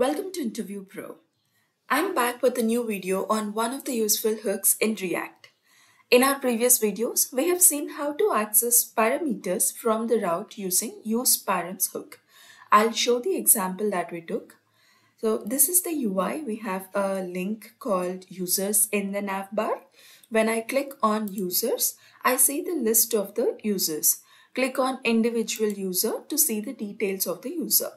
Welcome to Interview Pro. I'm back with a new video on one of the useful hooks in React. In our previous videos, we have seen how to access parameters from the route using useParams hook. I'll show the example that we took. So this is the UI. We have a link called users in the navbar. When I click on users, I see the list of the users. Click on individual user to see the details of the user.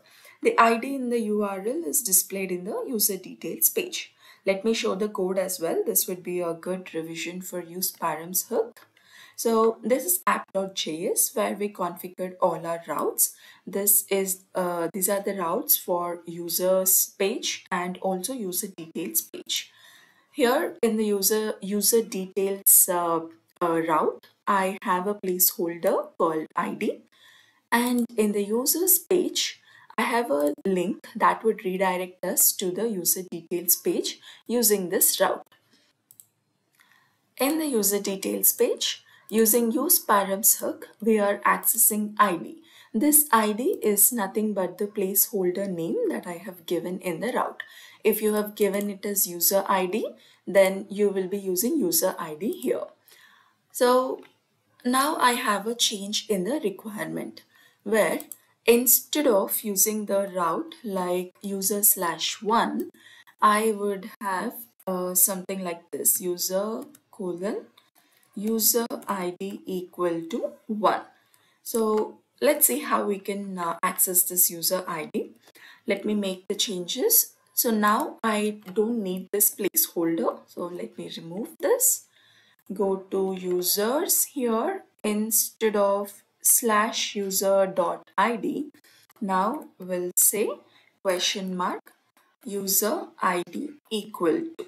The ID in the URL is displayed in the user details page. Let me show the code as well. This would be a good revision for useParams hook. So this is app.js where we configured all our routes. This is uh, these are the routes for users page and also user details page. Here in the user user details uh, uh, route, I have a placeholder called ID, and in the users page, I have a link that would redirect us to the user details page using this route. In the user details page, using useParams hook, we are accessing ID. This ID is nothing but the placeholder name that I have given in the route. If you have given it as user ID, then you will be using user ID here. So now I have a change in the requirement where Instead of using the route like user slash one, I would have uh, something like this user colon user ID equal to one. So let's see how we can uh, access this user ID. Let me make the changes. So now I don't need this placeholder. So let me remove this. Go to users here instead of slash user dot id now we'll say question mark user id equal to.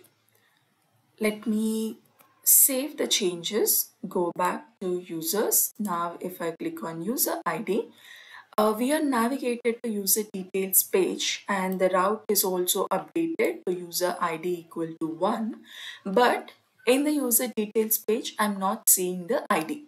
Let me save the changes go back to users. Now if i click on user id uh, we are navigated to user details page and the route is also updated to user id equal to 1 but in the user details page i'm not seeing the id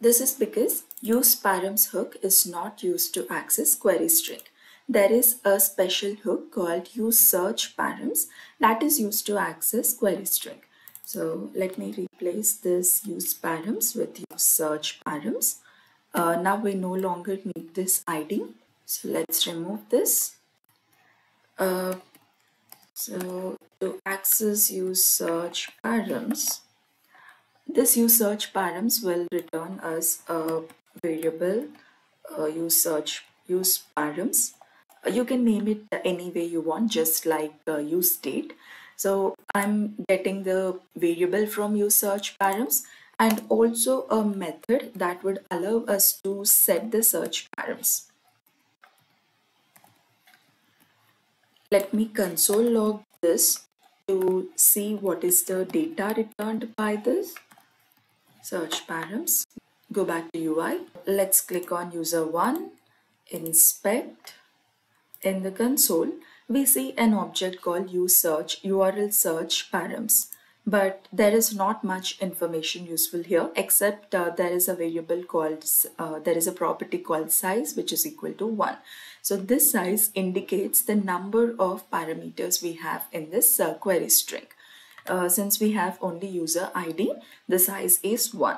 this is because useParams hook is not used to access query string. There is a special hook called useSearchParams that is used to access query string. So let me replace this useParams with useSearchParams. Uh, now we no longer need this ID. So let's remove this. Uh, so to access useSearchParams, this use search params will return us a variable uh, use search use params. Uh, you can name it any way you want, just like uh, use state. So I'm getting the variable from use search params and also a method that would allow us to set the search params. Let me console log this to see what is the data returned by this search params, go back to UI. Let's click on user 1, inspect. In the console, we see an object called useSearch, URL search params. But there is not much information useful here except uh, there is a variable called, uh, there is a property called size which is equal to 1. So this size indicates the number of parameters we have in this uh, query string uh, since we have only user ID, the size is 1.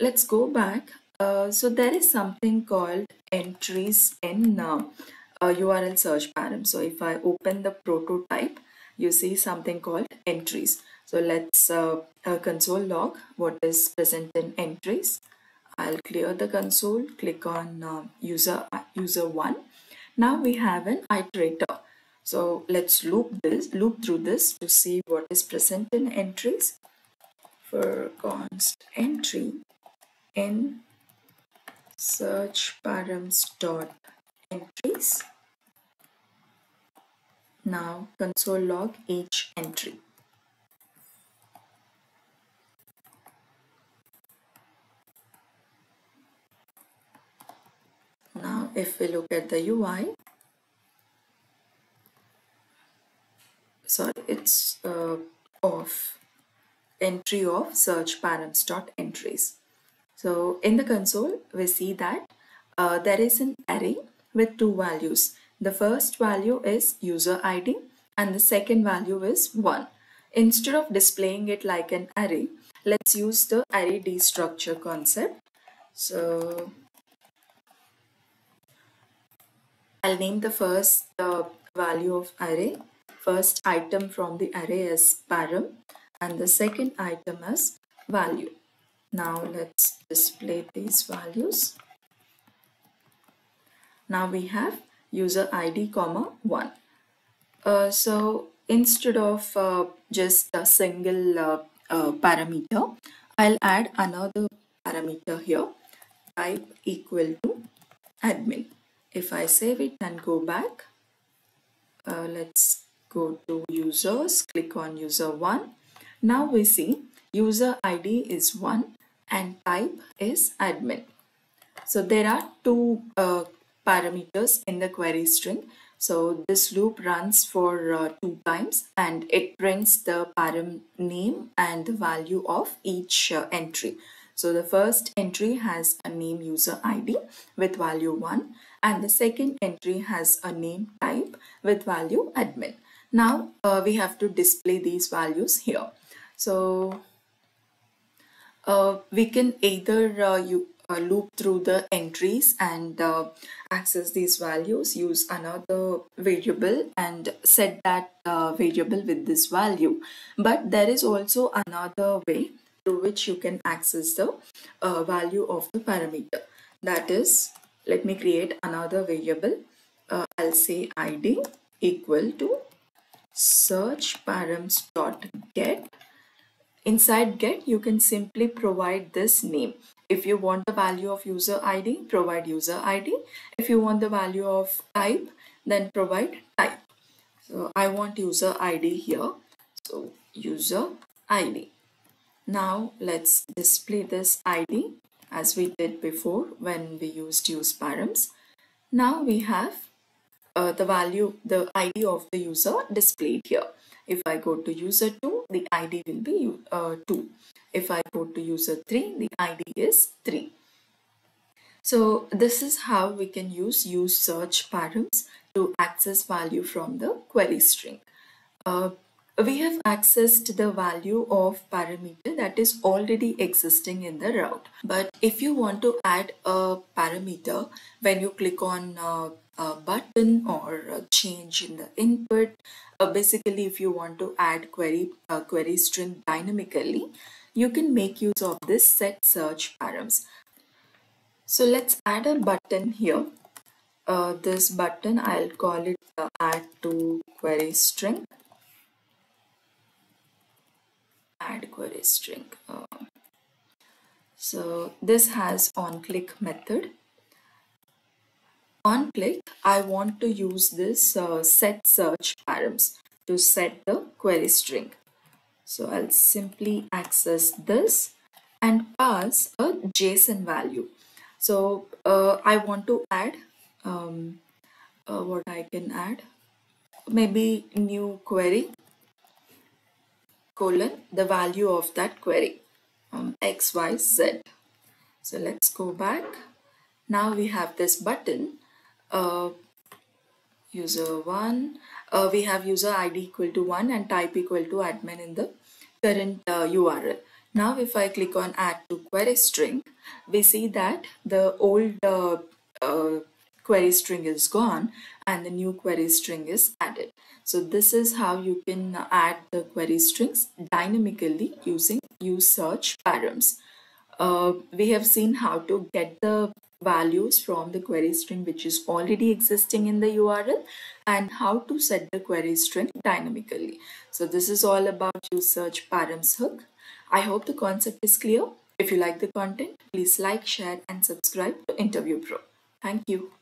Let's go back. Uh, so there is something called entries in uh, URL search param. So if I open the prototype, you see something called entries. So let's uh, uh, console log what is present in entries. I'll clear the console, click on user user 1. Now we have an iterator. So let's loop this, loop through this to see what is present in entries. For const entry in search params dot entries. Now console log each entry. Now if we look at the UI, sorry it's uh, of entry of search so in the console we see that uh, there is an array with two values The first value is user ID and the second value is 1. Instead of displaying it like an array, let's use the array destructure concept. So I'll name the first uh, value of array. First item from the array is param and the second item is value. Now let's display these values. Now we have user ID comma 1. Uh, so instead of uh, just a single uh, uh, parameter, I'll add another parameter here type equal to admin. If I save it and go back, uh, let's go to users, click on user 1. Now we see user ID is 1 and type is admin. So there are two uh, parameters in the query string. So this loop runs for uh, two times and it prints the param name and the value of each uh, entry. So the first entry has a name user ID with value 1 and the second entry has a name type with value admin. Now uh, we have to display these values here. So uh, we can either uh, you uh, loop through the entries and uh, access these values use another variable and set that uh, variable with this value but there is also another way through which you can access the value of the parameter that is let me create another variable I'll say id equal to search params dot get. Inside get you can simply provide this name. If you want the value of user id provide user id if you want the value of type then provide type. So i want user id here. So user id now let's display this id as we did before when we used use params. Now we have uh, the value the id of the user displayed here if i go to user 2 the id will be uh, 2 if I go to user 3, the ID is 3. So this is how we can use use search params to access value from the query string. Uh, we have accessed the value of parameter that is already existing in the route. But if you want to add a parameter when you click on uh, a button or a change in the input, uh, basically if you want to add query uh, query string dynamically, you can make use of this set search params. So let's add a button here. Uh, this button I'll call it add to query string. Add query string. Uh, so this has on click method. On click, I want to use this uh, set search params to set the query string. So I'll simply access this and pass a JSON value. So uh, I want to add um, uh, what I can add maybe new query colon the value of that query um, xyz so let's go back now we have this button uh, user 1 uh, we have user id equal to 1 and type equal to admin in the current uh, URL. Now if I click on add to query string, we see that the old uh, uh, query string is gone and the new query string is added. So this is how you can add the query strings dynamically using use search params. Uh, we have seen how to get the values from the query string which is already existing in the URL and how to set the query string dynamically. So this is all about use search params hook. I hope the concept is clear. If you like the content, please like, share and subscribe to Interview Pro. Thank you.